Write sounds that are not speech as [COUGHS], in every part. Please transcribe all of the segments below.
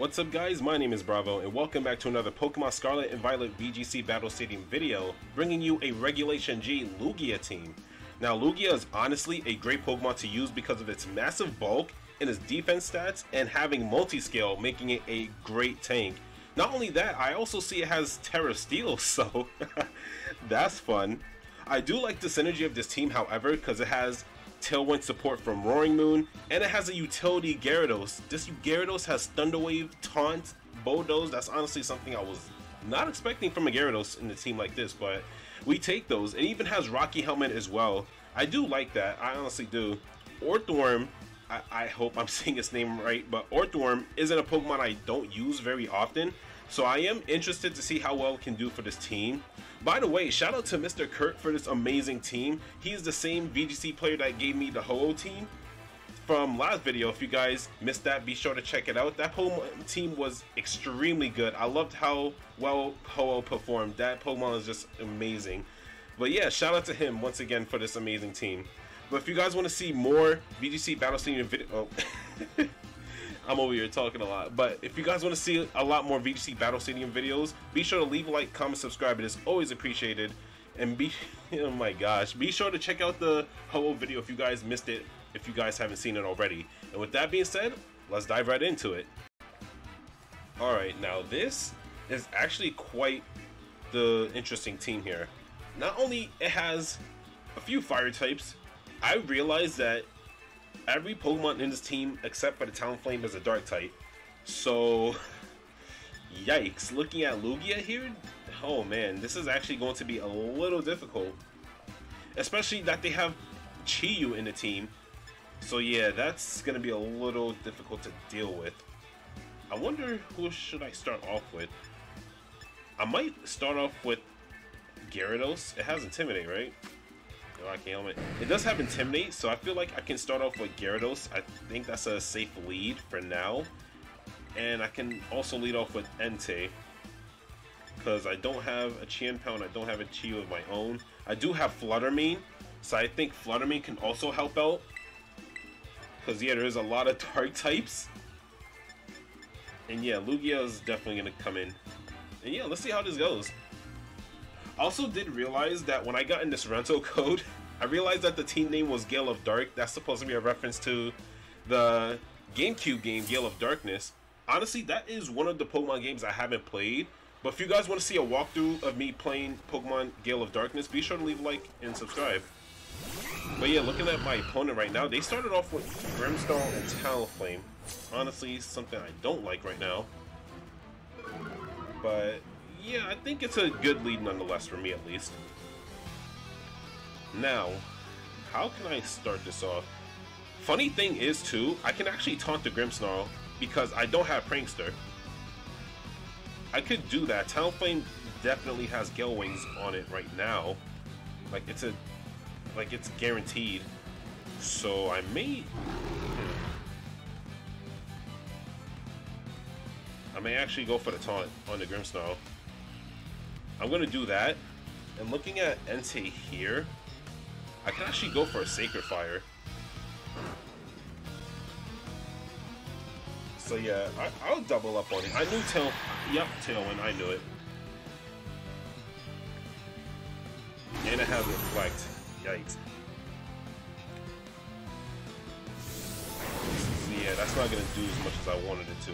What's up guys, my name is Bravo and welcome back to another Pokemon Scarlet and Violet VGC Battle Stadium video, bringing you a Regulation G Lugia team. Now Lugia is honestly a great Pokemon to use because of its massive bulk and its defense stats and having multi-scale making it a great tank. Not only that, I also see it has Tera Steel, [LAUGHS] so [LAUGHS] that's fun. I do like the synergy of this team however because it has Tailwind support from Roaring Moon, and it has a utility Gyarados. This Gyarados has Thunder Wave, Taunt, Bulldoze. That's honestly something I was not expecting from a Gyarados in a team like this, but we take those. It even has Rocky Helmet as well. I do like that, I honestly do. Orthworm, I, I hope I'm [LAUGHS] saying its name right, but Orthworm isn't a Pokemon I don't use very often, so I am interested to see how well it can do for this team. By the way, shout out to Mr. Curt for this amazing team. He's the same VGC player that gave me the Ho-Oh team from last video. If you guys missed that, be sure to check it out. That Pokemon team was extremely good. I loved how well Ho-Oh performed. That Pokemon is just amazing. But yeah, shout out to him once again for this amazing team. But if you guys want to see more VGC Battle Stadium video... Oh. [LAUGHS] I'm over here talking a lot. But if you guys want to see a lot more VGC Battle Stadium videos, be sure to leave a like, comment, subscribe. It is always appreciated. And be, [LAUGHS] oh my gosh, be sure to check out the Ho-Oh video if you guys missed it, if you guys haven't seen it already. And with that being said, let's dive right into it. Alright, now this is actually quite the interesting team here. Not only it has a few fire types, I realized that every Pokemon in this team except for the Talonflame is a Dark type. So, [LAUGHS] yikes. Looking at Lugia here, oh man, this is actually going to be a little difficult. Especially that they have Chi-Yu in the team. So yeah, that's going to be a little difficult to deal with. I wonder who should I start off with. I might start off with Gyarados. It has Intimidate, right? Rocky Helmet. It does have Intimidate, so I feel like I can start off with Gyarados. I think that's a safe lead for now. And I can also lead off with Entei. Because I don't have a Chien-Pao, I don't have a Chi of my own. I do have Flutter Mane, so I think Flutter Mane can also help out. Because, yeah, there's a lot of [LAUGHS] dark types. And, yeah, Lugia is definitely going to come in. And, yeah, let's see how this goes also did realize that when I got in this rental [LAUGHS] code, I realized that the team name was Gale of Dark. That's supposed to be a reference to the GameCube game Gale of Darkness. Honestly, that is one of the Pokemon games I haven't played. But if you guys want to see a walkthrough of me playing Pokemon Gale of Darkness, be sure to leave a like and subscribe. But yeah, looking at my opponent right now, they started off with Grimmsnarl and Talonflame. Honestly, something I don't like right now. But yeah, I think it's a good lead nonetheless for me at least. Now, how can I start this off? Funny thing is too, I can actually taunt the Grimmsnarl because I don't have Prankster. I could do that. Talonflame definitely has Gale Wings on it right now. Like it's a like it's guaranteed. So I may I may actually go for the taunt on the Grimmsnarl. I'm going to do that. And looking at Entei here, I can actually go for a Sacred Fire. So yeah, I, will double up on it. I knew Tail... Yep, Tailwind, I knew it. And it has Reflect. Yikes. So yeah, that's not going to do as much as I wanted it to.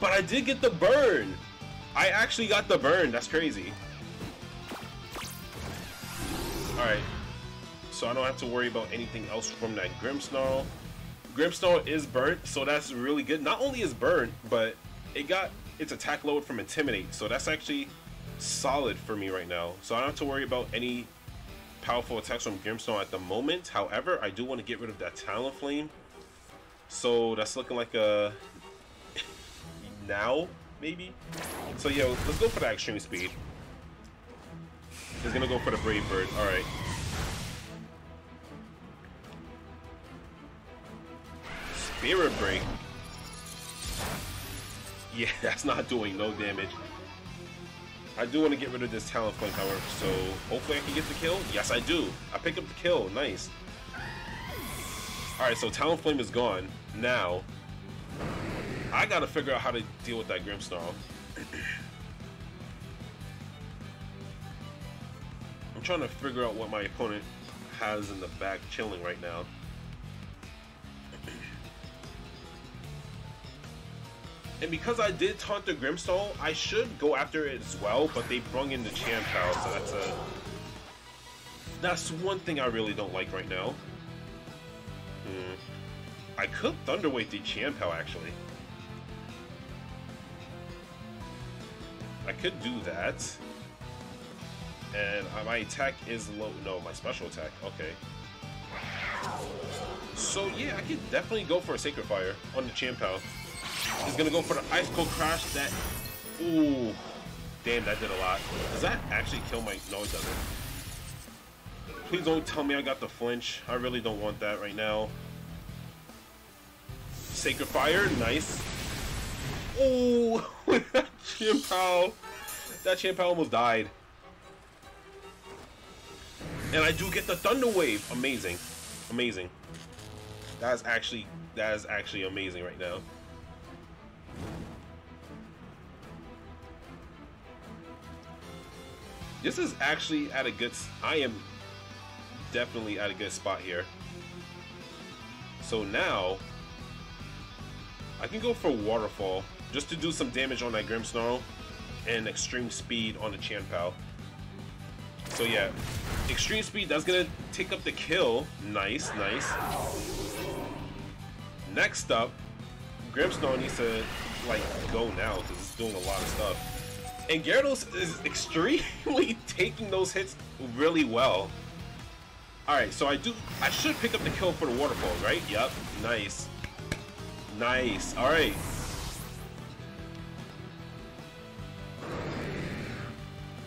But I did get the burn! I actually got the burn. That's crazy. Alright. So I don't have to worry about anything else from that Grimmsnarl. Grimmsnarl is burnt, so that's really good. Not only is burnt, but it got its attack load from Intimidate. So that's actually solid for me right now. So I don't have to worry about any powerful attacks from Grimmsnarl at the moment. However, I do want to get rid of that Talonflame. So that's looking like a [LAUGHS] now maybe? So, yo, let's go for the extreme speed. He's gonna go for the Brave Bird. Alright. Spirit Break. [LAUGHS] Yeah, that's not doing no damage. I do want to get rid of this Talonflame, however, so hopefully I can get the kill. Yes, I do. I pick up the kill. Nice. Alright, so Talonflame is gone. Now, I gotta figure out how to deal with that Grimmsnarl. I'm trying to figure out what my opponent has in the back chilling right now. And because I did taunt the Grimmsnarl, I should go after it as well, but they brung in the Chien-Pao, so that's a... That's one thing I really don't like right now. Hmm. I could Thunder Wave the Chien-Pao, actually. I could do that. And my attack is low. No, my special attack. Okay. So yeah, I could definitely go for a Sacred Fire on the Chien-Pao. He's gonna go for the Ice Cold Crash. That, ooh, damn, that did a lot. Does that actually kill my? No, it doesn't. Please don't tell me I got the flinch. I really don't want that right now. Sacred Fire, nice. Oh, [LAUGHS] that Chien-Pao. That Chien-Pao almost died. And I do get the Thunder Wave. Amazing. Amazing. That's actually that is actually amazing right now. This is actually at a good... I am definitely at a good spot here. So now, I can go for Waterfall just to do some damage on that Grimmsnarl and Extreme Speed on the Chien-Pao. So yeah, Extreme Speed, that's gonna take up the kill. Nice, nice. Next up, Grimmsnarl needs to like go now because it's doing a lot of stuff. And Gyarados is extremely [LAUGHS] taking those hits really well. Alright, so I do I should pick up the kill for the waterfall, right? Yep. Nice. Nice. Alright.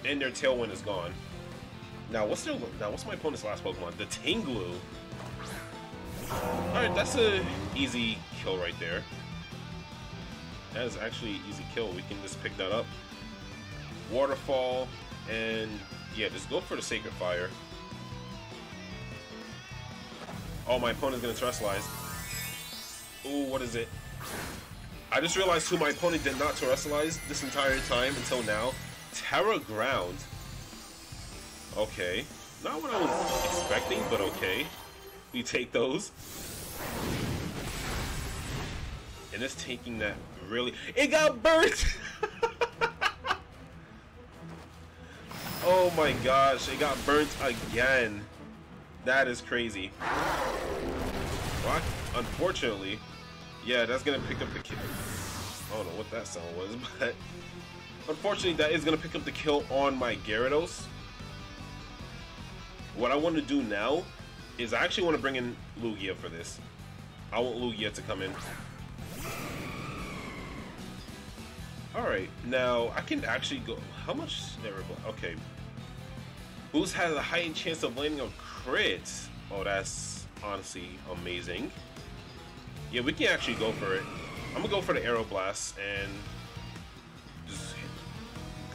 And their tailwind is gone. Now what's their now what's my opponent's last Pokemon? The Ting-Lu. Alright, that's a easy kill right there. That is actually easy kill. We can just pick that up. Waterfall, and yeah, just go for the Sacred Fire. Oh, my opponent's gonna Terastallize. Ooh, what is it? I just realized who my opponent did not Terastallize this entire time until now. Tera Ground. Okay. Not what I was expecting, but okay. We take those. And it's taking that really... It got burnt! [LAUGHS] Oh my gosh, it got burnt again. That is crazy. What? Unfortunately, yeah, that's gonna pick up the kid. I don't know what that sound was, [LAUGHS] but unfortunately, that is gonna pick up the kill on my Gyarados. What I want to do now is I actually want to bring in Lugia for this. I want Lugia to come in. Alright, now I can actually go... How much... Never, Okay, Boost has a heightened chance of landing a crit. Oh, that's honestly amazing. Yeah, we can actually go for it. I'm gonna go for the Aeroblast and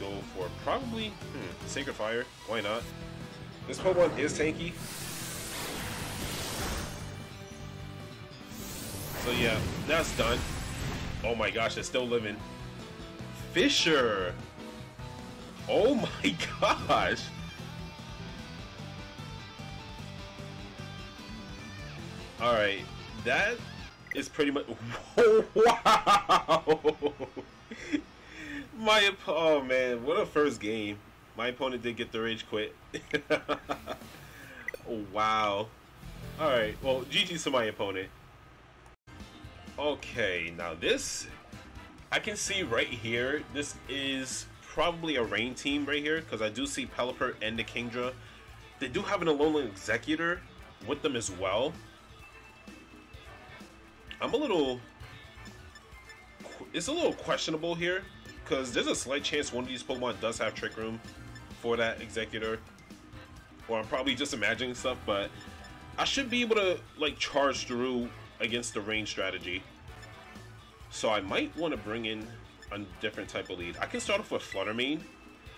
go for probably hmm, Sacred Fire. Why not? This Pokemon is tanky. So yeah, that's done. Oh my gosh, it's still living. Fisher! Oh [LAUGHS] my gosh! Alright, that is pretty much... [LAUGHS] wow! My... Oh, man, what a first game. My opponent did get the rage quit. [LAUGHS] wow. Alright, well, GG to my opponent. Okay, now this... I can see right here, this is probably a rain team right here, because I do see Pelipper and the Kingdra. They do have an Alolan Exeggutor with them as well. I'm a little... It's a little questionable here, because there's a slight chance one of these Pokemon does have Trick Room for that Exeggutor. Or I'm probably just imagining stuff, but I should be able to, like, charge through against the range strategy. So I might want to bring in a different type of lead. I can start off with Flutter Mane.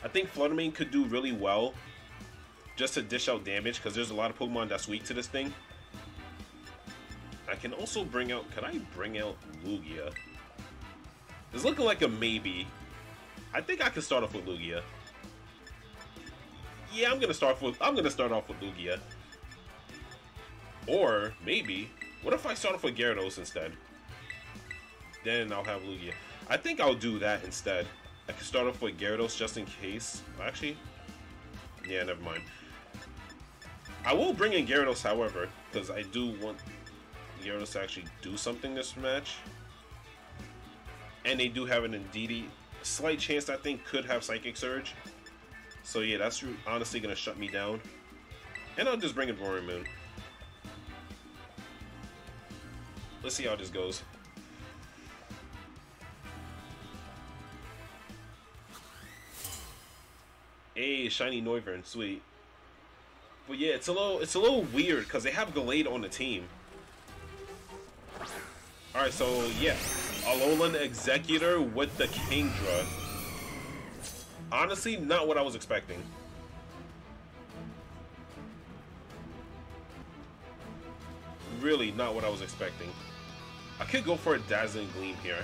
I think Flutter Mane could do really well just to dish out damage because there's a lot of Pokemon that's weak to this thing. I can also bring out... Can I bring out Lugia? It's looking like a maybe. I think I can start off with Lugia. Yeah, I'm gonna start with I'm gonna start off with Lugia. Or maybe, what if I start off with Gyarados instead? Then I'll have Lugia. I think I'll do that instead. I can start off with Gyarados just in case. Actually, yeah, never mind. I will bring in Gyarados, however, because I do want Gyarados to actually do something this match. And they do have an Indeedee. Slight chance I think could have Psychic Surge. So yeah, that's honestly going to shut me down. And I'll just bring in Roaring Moon. Let's see how this goes. Hey, shiny Noivern, sweet. But yeah, it's a little it's a little weird because they have Gallade on the team. Alright, so yeah. Alolan Exeggutor with the Kingdra. Honestly, not what I was expecting. Really not what I was expecting. I could go for a Dazzling Gleam here.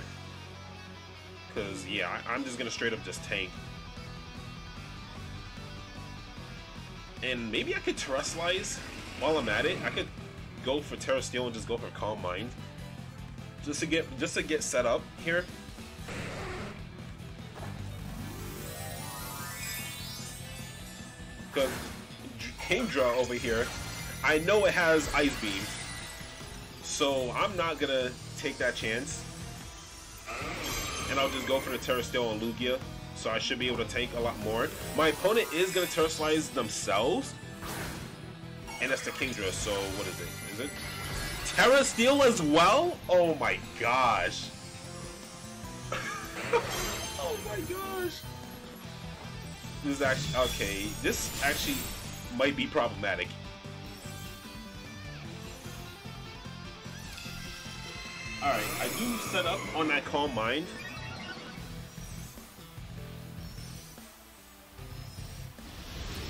Because, yeah, I, I'm just going to straight up just tank. And maybe I could Terastallize while I'm at it. I could go for Tera Steel and just go for Calm Mind. Just to get just to get set up here. Because Kingdra over here, I know it has Ice Beam. So I'm not gonna take that chance. And I'll just go for the Tera Steel and Lugia so I should be able to take a lot more. My opponent is going to Terastallize themselves, and that's the Kingdra, so what is it? Is it Tera Steel as well? Oh my gosh. [LAUGHS] oh my gosh. This is actually, okay, this actually might be problematic. Alright, I do set up on that Calm Mind.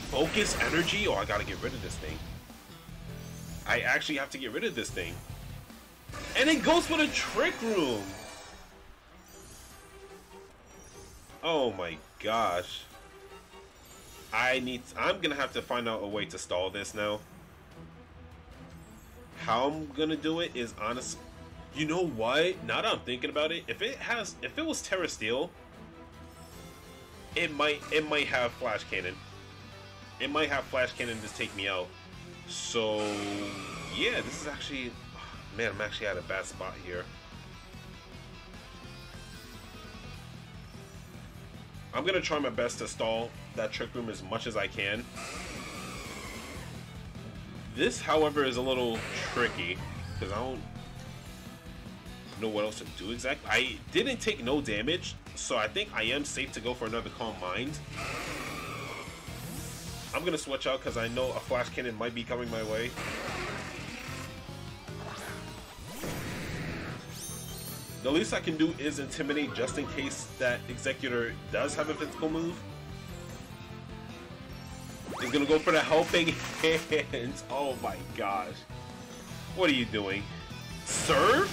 Focus energy? Oh, I gotta get rid of this thing. I actually have to get rid of this thing. And it goes for the Trick Room! Oh my gosh. I need... I'm gonna have to find out a way to stall this now. How I'm gonna do it is honest... You know what? Now that I'm thinking about it, if it has... If it was Tera Steel, it might... It might have Flash Cannon it might have Flash Cannon just take me out. So, yeah, this is actually... Man, I'm actually at a bad spot here. I'm to try my best to stall that Trick Room as much as I can. This, however, is a little tricky, because I don't know what else to do exactly. I didn't take no damage, so I think I am safe to go for another Calm Mind. I'm gonna switch out because I know a flash cannon might be coming my way. The least I can do is intimidate just in case that Exeggutor does have a physical move. He's gonna go for the helping [LAUGHS] hands. Oh my gosh. What are you doing? Serve?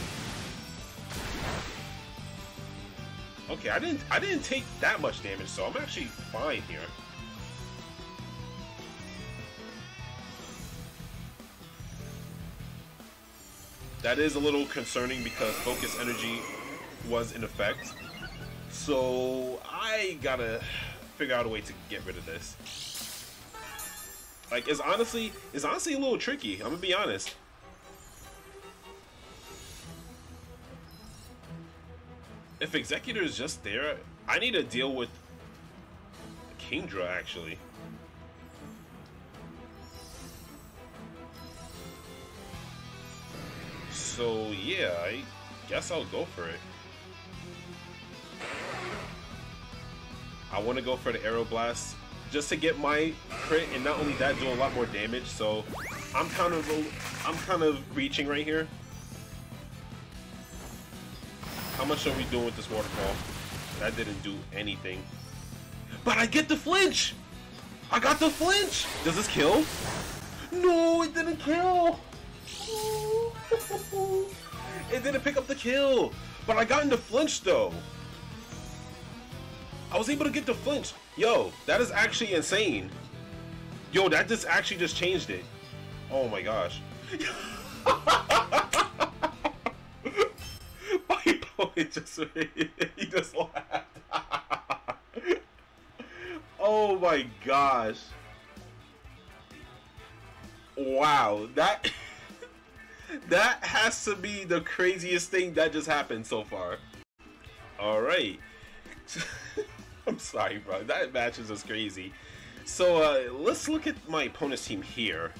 Okay, I didn't I didn't take that much damage, so I'm actually fine here. That is a little concerning because focus energy was in effect. So I gotta figure out a way to get rid of this. Like it's honestly it's honestly a little tricky, I'm gonna be honest. If Exeggutor is just there, I need to deal with Kingdra actually. So yeah, I guess I'll go for it. I want to go for the Aeroblast just to get my crit and not only that do a lot more damage. So I'm kind of I'm kind of reaching right here. How much are we doing with this waterfall? That didn't do anything. But I get the flinch! I got the flinch! Does this kill? No, it didn't kill! Didn't pick up the kill, but I got into flinch though. I was able to get the flinch. Yo, that is actually insane. Yo, that just actually just changed it. Oh my gosh. [LAUGHS] my opponent just [LAUGHS] he just laughed. [LAUGHS] oh my gosh. Wow, that that has to be the craziest thing that just happened so far. All right. [LAUGHS] I'm sorry, bro. That match is just crazy. So uh, let's look at my opponent's team here.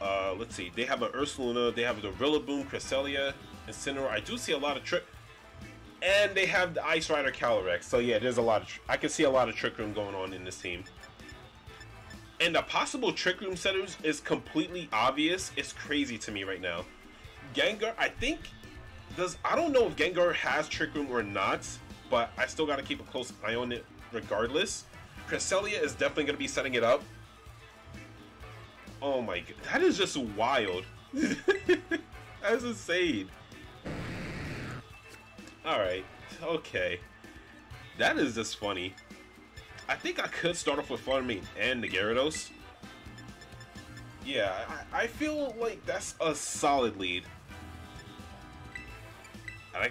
Uh, let's see. They have an Ursaluna. They have the Rillaboom, Cresselia, Incineroar. I do see a lot of trick. And they have the Ice Rider Calyrex. So yeah, there's a lot of... I can see a lot of Trick Room going on in this team. And the possible Trick Room setters is completely obvious. It's crazy to me right now. Gengar, I think... does I don't know if Gengar has Trick Room or not but I still got to keep a close eye on it regardless. Cresselia is definitely to be setting it up. Oh my god, that is just wild. [LAUGHS] That's insane. Alright, okay. That is just funny. I think I could start off with Flutter Mane and the Gyarados. Yeah, I, I, feel like that's a solid lead. I,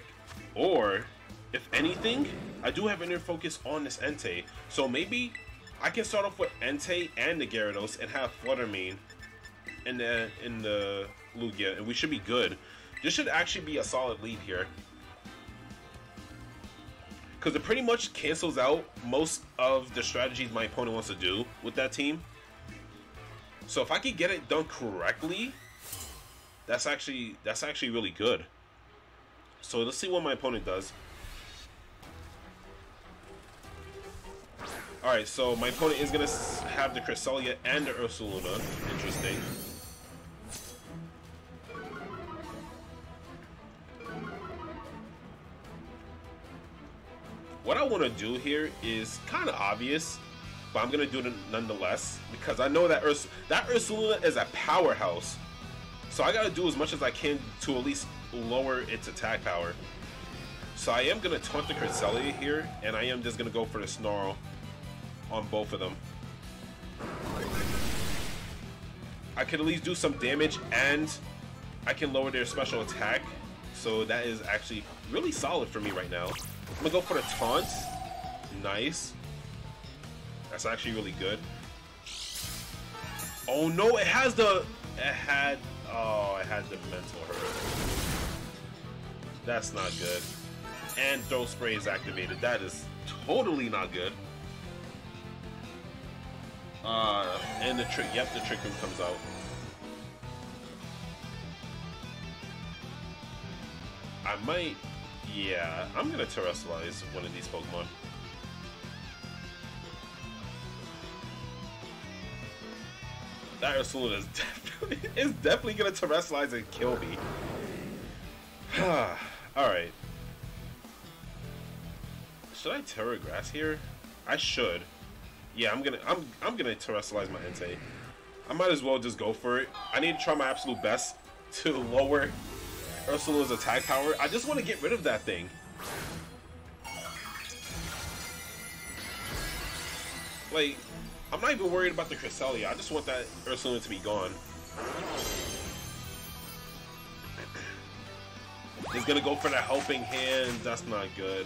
or if anything, I do have inner focus on this Entei. So maybe I can start off with Entei and the Gyarados and have Flutter Mane in the in the Lugia, and we should be good. This should actually be a solid lead here. Because it pretty much cancels out most of the strategies my opponent wants to do with that team. So if I could get it done correctly, that's actually that's actually really good. So let's see what my opponent does. Alright, so my opponent is going to have the Cresselia and the Ursaluna. Interesting. Want to do here is kind of obvious, but I'm going to do it nonetheless because I know that Urs that is a powerhouse. So I got to do as much as I can to at least lower its attack power. So I am going to taunt the Cresselia here, and I am just going to go for the Snarl on both of them. I can at least do some damage and I can lower their special attack. So that is actually really solid for me right now. I'm gonna go for the taunt. Nice. That's actually really good. Oh no, it has the... It had... Oh, it had the Mental Herb. That's not good. And Throat Spray is activated. That is totally not good. Uh, and the trick, yep, the trick room comes out. I might, yeah, I'm gonna terrestrialize one of these Pokemon. That Ursaluna is [LAUGHS] definitely, is definitely gonna terrestrialize and kill me. [SIGHS] Alright. Should I Tera Grass here? I should. Yeah, I'm gonna I'm I'm gonna terrestrialize my Entei. I might as well just go for it. I need to try my absolute best to [LAUGHS] lower Ursaluna's attack power. I just want to get rid of that thing. Like, I'm not even worried about the Cresselia. I just want that Ursula to be gone. He's gonna go for the helping hand. That's not good.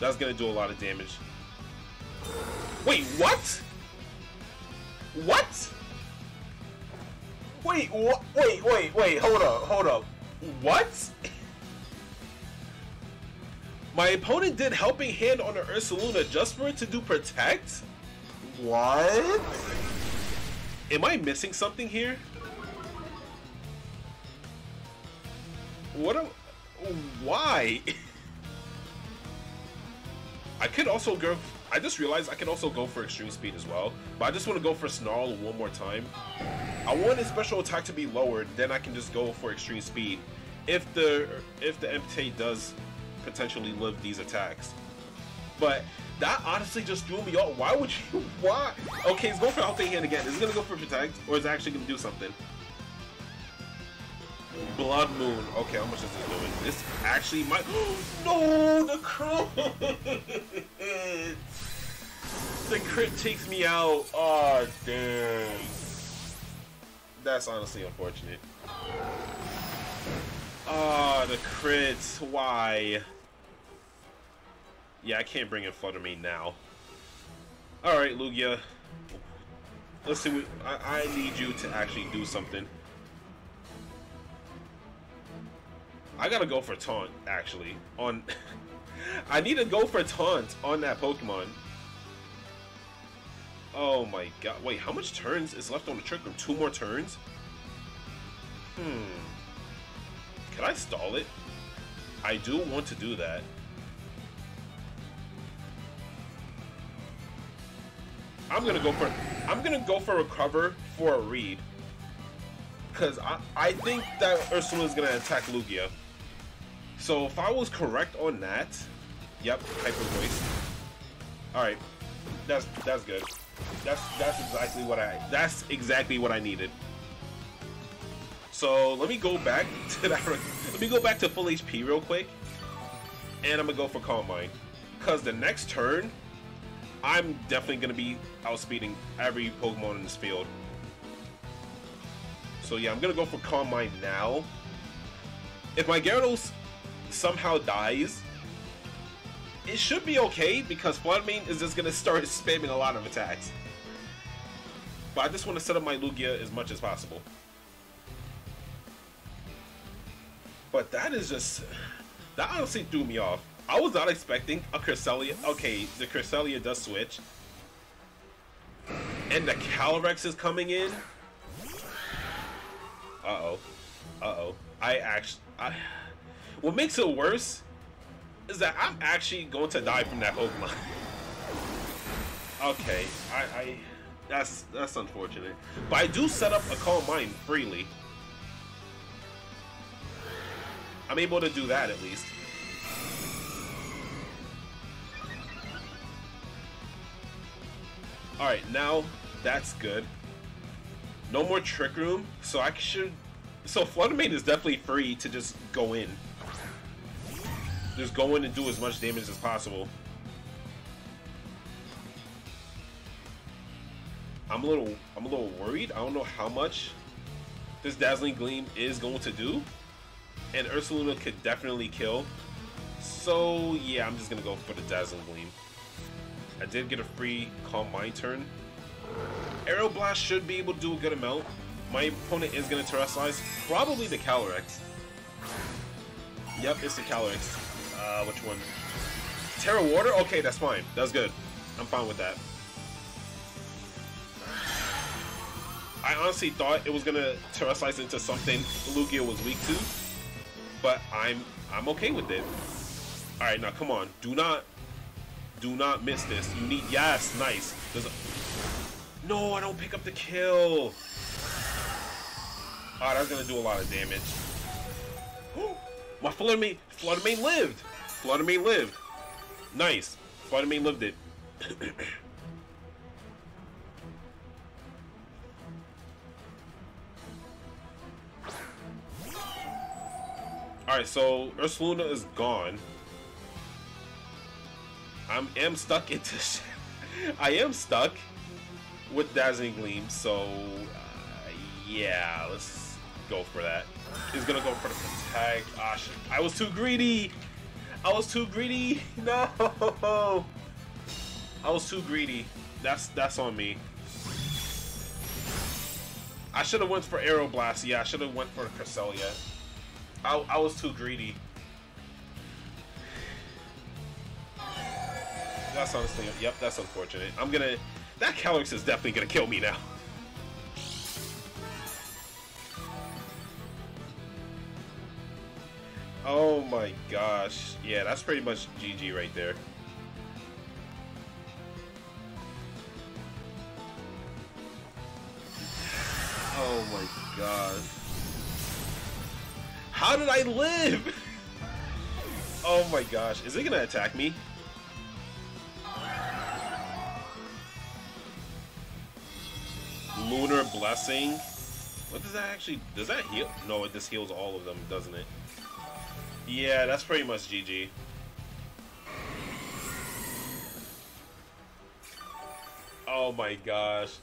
That's gonna do a lot of damage. Wait, what? What? Wait, wait, wait, wait, hold up, hold up. What? My opponent did Helping Hand on the Ursaluna just for it to do Protect? What? Am I missing something here? What am... Why? I could also go I just realized I can also go for extreme speed as well, but I just want to go for snarl one more time. I want his special attack to be lowered, then I can just go for extreme speed. If the if the Entei does potentially live these attacks. But that honestly just threw me off. Why would you? [LAUGHS] Why? Okay, he's going for Helping Hand again. Is he gonna go for Protect, or is he actually gonna do something? Blood Moon. Okay, how much is this doing? This actually might. [GASPS] no, the crit. [LAUGHS] The crit takes me out. Ah, oh, damn. That's honestly unfortunate. Oh, the crits. Why? Yeah, I can't bring in Flutter Mane now. Alright, Lugia. Let's see. What, I, I need you to actually do something. I gotta go for taunt, actually. On, [LAUGHS] I need to go for taunt on that Pokemon. Oh my god. Wait, how much turns is left on the Trick Room? Two more turns? Hmm. Can I stall it? I do want to do that. I'm gonna go for I'm gonna go for recover for a read. Cause I, I think that Ursula is gonna attack Lugia. So if I was correct on that, yep, hyper voice. Alright. That's that's good. That's that's exactly what I that's exactly what I needed. So let me go back [LAUGHS] to that let me go back to full HP real quick. And I'm gonna go for Calm Mind. Cause the next turn, I'm definitely gonna be outspeeding every Pokemon in this field. So yeah, I'm gonna go for Calm Mind now. If my Gyarados somehow dies, it should be okay because Flood Mane is just gonna start [LAUGHS] spamming a lot of attacks. But I just want to set up my Lugia as much as possible. But that is just that honestly threw me off. I was not expecting a Cresselia. Okay, the Cresselia does switch. And the Calyrex is coming in. Uh-oh. Uh-oh. I actually... I, what makes it worse is that I'm actually going to die from that Pokemon. [LAUGHS] okay, I, I... That's, that's unfortunate. But I do set up a Calm Mind freely. I'm able to do that at least. Alright, now that's good. No more Trick Room, so I should... So Flutter Mane is definitely free to just go in. Just go in and do as much damage as possible. I'm a little I'm a little worried. I don't know how much this Dazzling Gleam is going to do. And Ursaluna could definitely kill. So yeah, I'm just gonna go for the Dazzling Gleam. I did get a free Calm Mind turn. Aeroblast should be able to do a good amount. My opponent is to Terrestrialize. Probably the Calyrex. Yep, it's the Calyrex. Uh, which one? Tera Water? Okay, that's fine. That's good. I'm fine with that. I honestly thought it was gonna terrestrialize into something Lugia was weak to, but I'm I'm okay with it. All right, now come on, do not do not miss this. You need, yes, nice. There's a, no, I don't pick up the kill. Oh, that's gonna do a lot of damage. My Flutter Mane, Flutter Mane lived. Mane lived. Nice. Mane lived it. [COUGHS] Alright, so Ursaluna is gone. I am stuck into. [LAUGHS] I am stuck with Dazzling Gleam, so uh, yeah, let's go for that. He's gonna go for the tag. Ah, I was too greedy. I was too greedy. [LAUGHS] No, I was too greedy. That's that's on me. I should have went for Aeroblast. Yeah, I should have went for Cresselia. I, I was too greedy. That's honestly, yep, that's unfortunate. I'm gonna, that Calyrex is definitely gonna kill me now. Oh my gosh. Yeah, that's pretty much GG right there. Oh my gosh. How did I live? [LAUGHS] Oh my gosh. Is it gonna attack me? Lunar Blessing. What does that actually... Does that heal? No, it just heals all of them, doesn't it? Yeah, that's pretty much GG. Oh my gosh.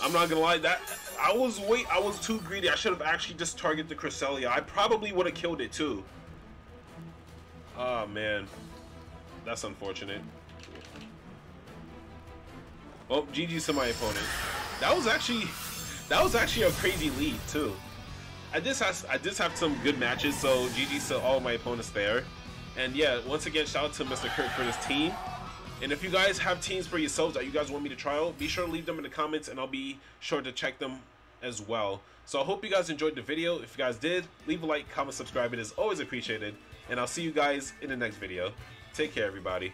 I'm not gonna lie, that I was wait, I was too greedy. I should have actually just targeted the Cresselia. I probably would have killed it too. Oh man, that's unfortunate. Well, GG's to my opponent. That was actually, that was actually a crazy lead too. I just have, I just have some good matches, so GG's to all my opponents there. And yeah, once again, shout out to Mr. Curt for his team. And if you guys have teams for yourselves that you guys want me to try out, be sure to leave them in the comments and I'll be sure to check them as well. So I hope you guys enjoyed the video. If you guys did, leave a like, comment, subscribe. It is always appreciated. And I'll see you guys in the next video. Take care, everybody.